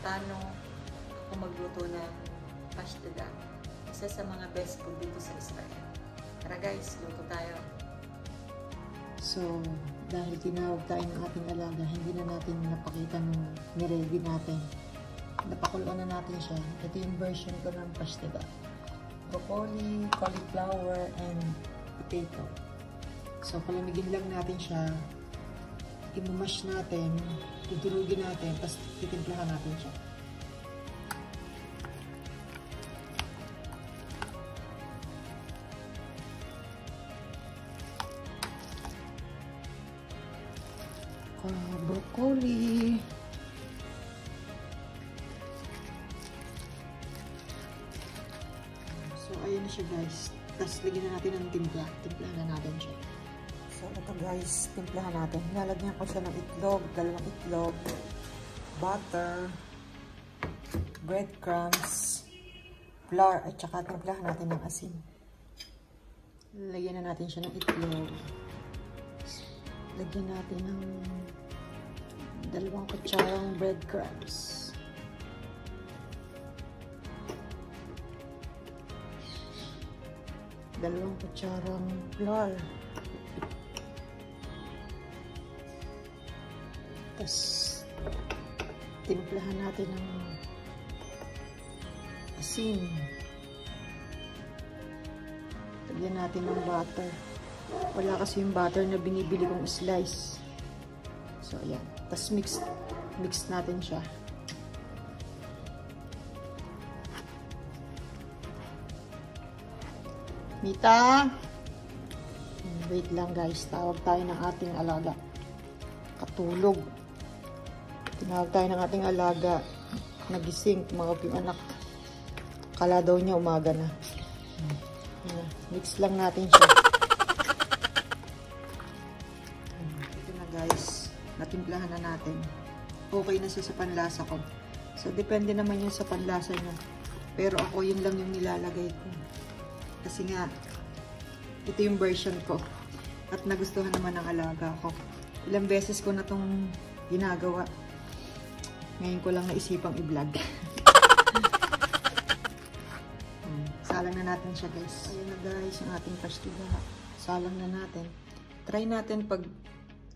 paano ako magluto ng pastada. Isa sa mga best food dito sa Israel. Tara guys, luto tayo. So, dahil tinawag tayo ng ating alaga, hindi na natin napakita nung niready natin. Napakuloan na natin siya. Ito yung version ko ng pastada. Broccoli, cauliflower, and potato. So, palamigin lang natin siya. Imumash natin. Dudurugin natin. Tapos, titimplahan natin siya. Ah, broccoli. So, ayan na siya guys. Tapos, lagyan na natin ng timpla. Timplahan na natin siya. So, ito guys, timplahan natin. Nalagyan ko siya ng itlog, dalawang itlog, butter, breadcrumbs, flour, at saka timplahan natin ng asin. Lagyan na natin siya ng itlog. Lagyan natin ng dalawang kutsarang breadcrumbs. Dalawang kutsarang flour. Tapos, timplahan natin ng asin. Lagyan natin ng butter. Wala kasi yung butter na binibili kong slice. So, ayan. Tapos, mix, mix natin siya. Mita! Wait lang guys. Tawag tayo ng ating alaga. Katulog. Tinawag tayo ng ating alaga. Nagising. Tumawag yung anak. Kala daw niya umaga na. Mix lang natin siya. Ito na guys. Natimplahan na natin. Okay na siya sa panlasa ko. So, depende naman yun sa panlasa niya. Pero ako, yun lang yung nilalagay ko. Kasi nga, ito yung version ko. At nagustuhan naman ng alaga ko. Ilang beses ko na itong ginagawa. Ngayon ko lang naisipang i-vlog. Hmm, Salang na natin siya guys. Ayun na guys, yung ating pastida. Salang na natin. Try natin pag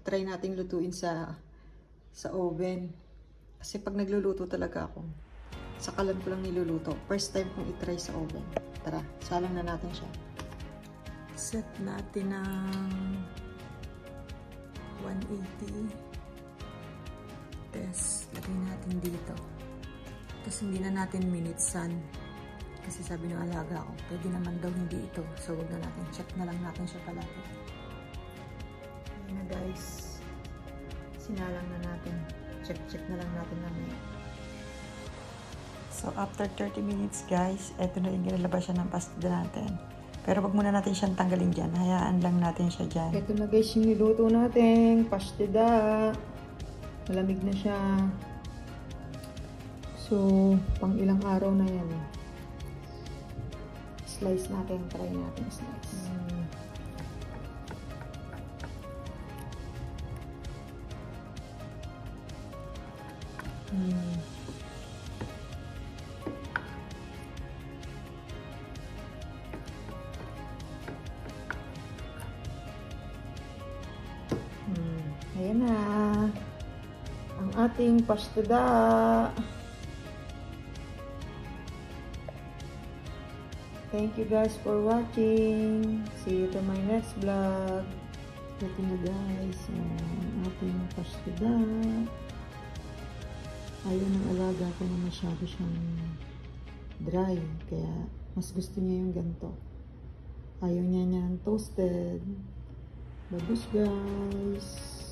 try nating lutuin sa sa oven. Kasi pag nagluluto talaga ako, sa kalan ko lang niluluto. First time kong itry sa oven. Tara, salang na natin siya. Set natin ng 180. Tapos, lagay natin dito. Tapos, hindi na natin minutsan. Kasi sabi ng alaga ko, pwede naman daw hindi ito. So, wag na natin. Check na lang natin siya palagi. Ayan na guys. Sinalang na natin. Check-check na lang natin mamaya. So, after 30 minutes guys, eto na yung ginalabas siya ng pasta natin. Pero wag muna natin siyang tanggalin dyan. Hayaan lang natin siya dyan. Ito na guys yung niluto natin. Pastida. Malamig na siya. So, pang ilang araw na yan. Slice natin. Try natin slice. Mm. Mm. Ating pastada. Thank you guys for watching. See you to my next vlog. Ito na guys. Ang ating pastada. Ayaw ng alaga ko na masyado siyang dry. Kaya mas gusto niya yung ganito. Ayaw niya niya toasted. Bagus guys.